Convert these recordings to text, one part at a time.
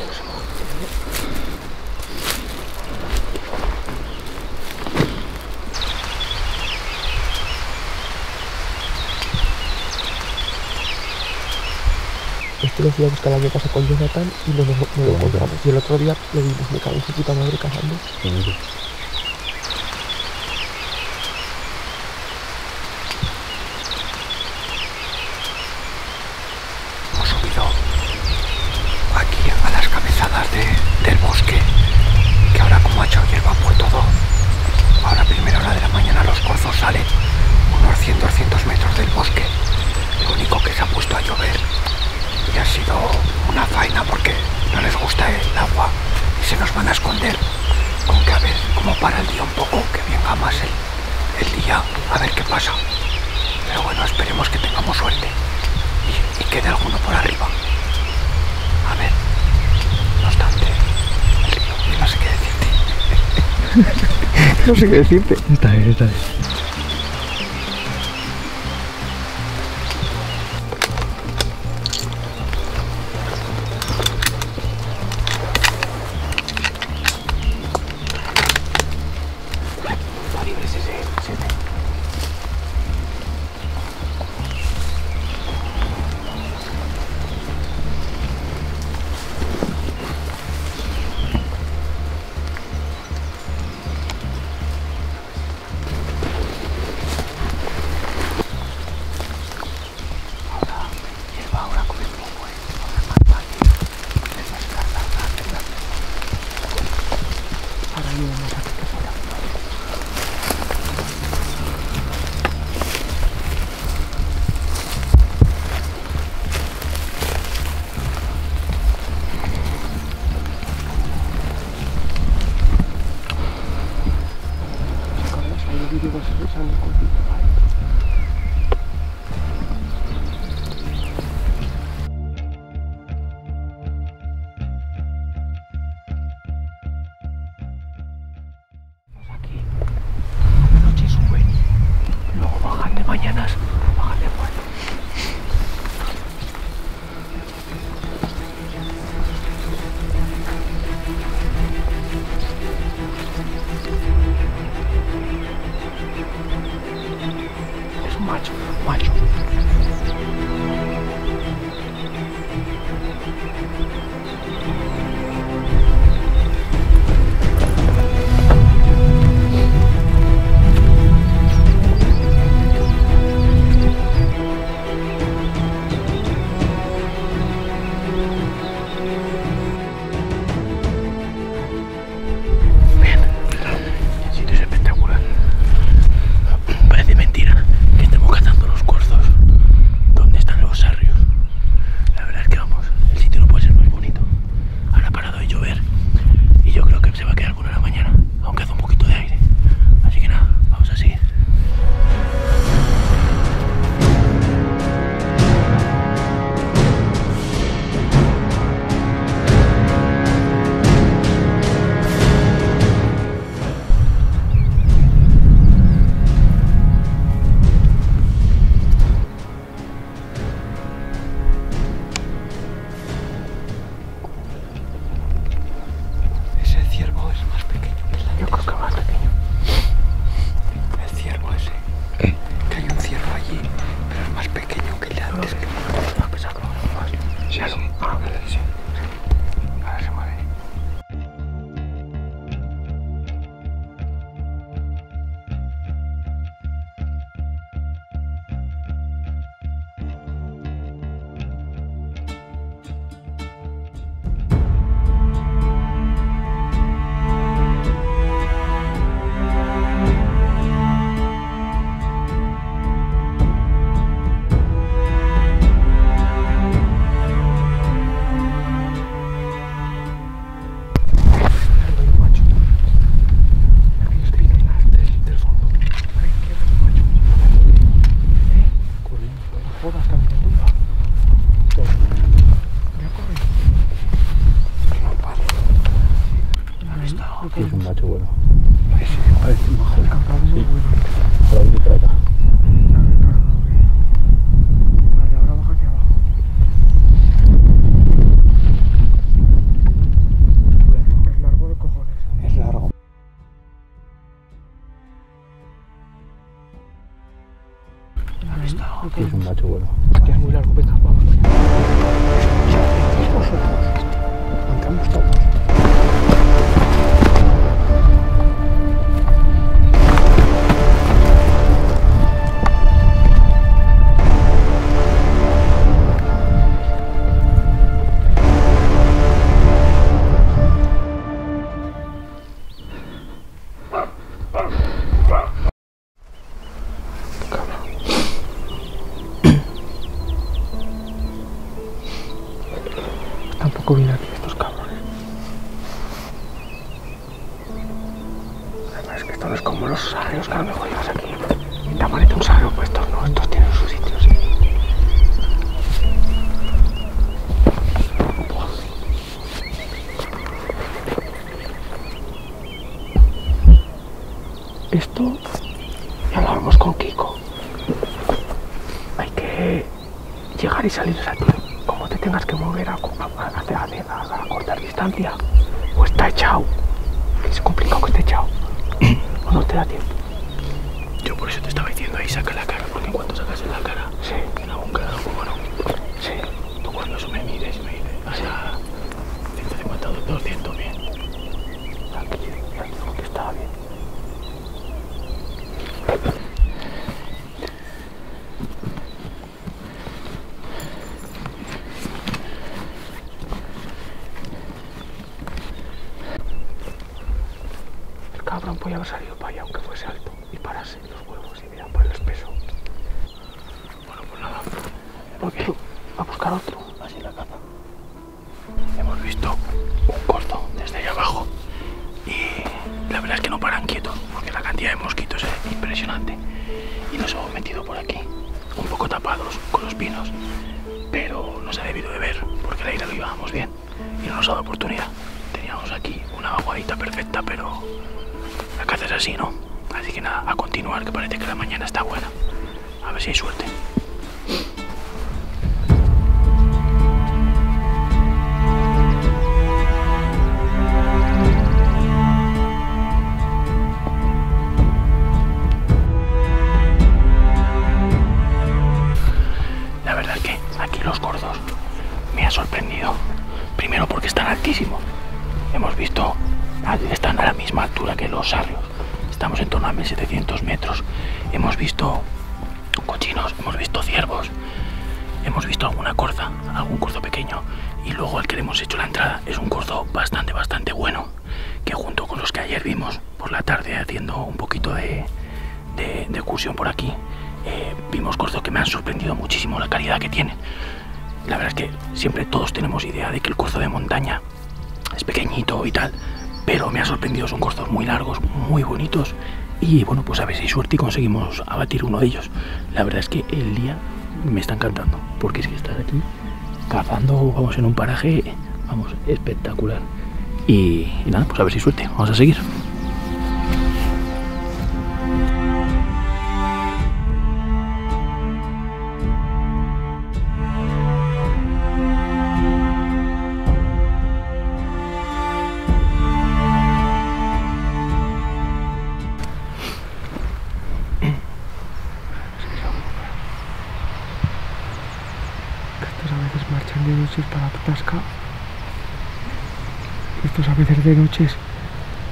mujeres. Este lo fui a buscar el año pasado con Jonathan y no, lo encontramos. Y el otro día le dimos, me cago en su puta madre cazando. que ahora como ha hecho hierba por todo, ahora a primera hora de la mañana los corzos salen unos 100-200 metros del bosque. Lo único que se ha puesto a llover y ha sido una faena porque no les gusta el agua y se nos van a esconder. Con que a ver como para el día un poco, que venga más el, el día, a ver qué pasa. Pero bueno, esperemos que tengamos suerte y, y quede alguno por arriba. no sé qué decirte. Está bien, está bien. de mañanas. Es macho, macho. to it all. Esto no es como los sarrios que a lo mejor llegas aquí. Y te aparece un sarrio, pues no, estos tienen su sitio, sí. Esto ya lo vemos con Kiko. Hay que llegar y salir a ti. Como te tengas que mover a, cortar distancia. O está echado. Que es complicado que esté echado. O no te da tiempo. Yo por eso te estaba diciendo ahí saca la cara, porque en cuanto sacas la cara, Sí, en algún cara, pues bueno, sí. tú cuando eso me mides, me dices, hasta 150 o 200 bien. Tranquilo, tranquilo, que está bien. El cabrón podía haber salido para allá aunque fuese alto y pararse los huevos y mirar por el espeso. Bueno, pues nada, A buscar otro. así la caza. Hemos visto un corzo desde allá abajo y la verdad es que no paran quietos, porque la cantidad de mosquitos es impresionante. Y nos hemos metido por aquí, un poco tapados con los pinos, pero no se ha debido de ver, porque el aire lo llevábamos bien y no nos ha dado oportunidad. Teníamos aquí una vaguadita perfecta, pero la caza es así, ¿no? Así que nada, a continuar, que parece que la mañana está buena. A ver si hay suerte. Gordos me ha sorprendido. Primero porque están altísimos. Hemos visto, están a la misma altura que los sarrios. Estamos en torno a 1700 metros. Hemos visto cochinos, hemos visto ciervos, hemos visto alguna corza, algún corzo pequeño. Y luego el que le hemos hecho la entrada es un corzo bastante, bastante bueno. Que junto con los que ayer vimos por la tarde haciendo un poquito de excursión por aquí, eh, vimos corzos que me han sorprendido muchísimo la calidad que tienen. La verdad es que siempre todos tenemos idea de que el corzo de montaña es pequeñito y tal, pero me ha sorprendido, son corzos muy largos, muy bonitos. Y bueno, pues a ver si hay suerte y conseguimos abatir uno de ellos. La verdad es que el día me está encantando, porque es que estás aquí cazando, vamos, en un paraje, vamos, espectacular. Y, y nada, pues a ver si hay suerte, vamos a seguir. De noches para pescar. Estos a veces de noches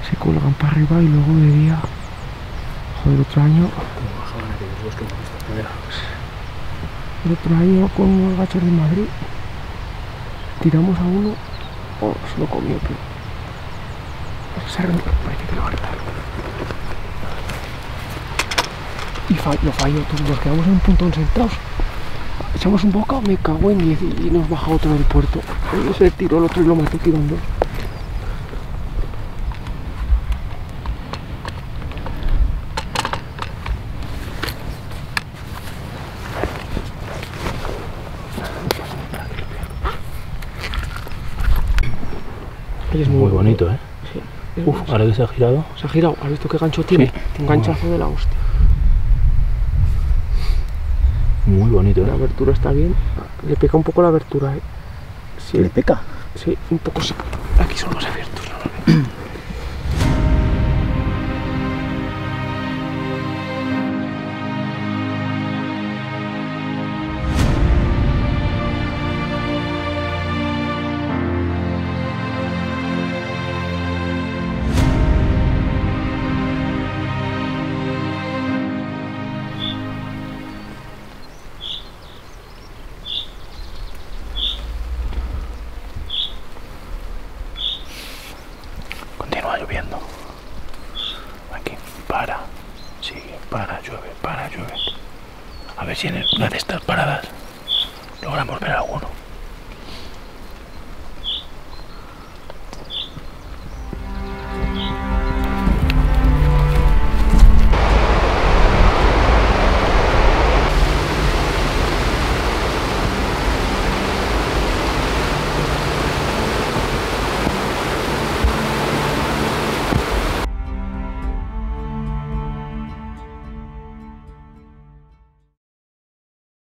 se colgan para arriba y luego de día. Joder, otro año. El otro año con unos gachos de Madrid tiramos a uno. Oh, se lo comió, pero. Se parece que lo va a. Y falló, falló. Todos nos quedamos en un puntón sentados echamos un bocado, me cago en 10 y nos baja otro del puerto. Uno se tiró el otro y lo mató tirando. Es Muy bonito, ¿eh? Sí, es Uf, ahora que se ha girado. se ha girado. ¿Has visto qué gancho tiene? Sí. Un ganchazo de la hostia. Muy bonito, La ¿eh? abertura está bien. Le pica un poco la abertura, ¿eh? Sí, ¿Le peca? sí, un poco sí. Aquí son más abiertos, estaba lloviendo. Aquí, para, sigue, para, llueve, para, llueve. A ver si en una de estas paradas logramos ver alguno.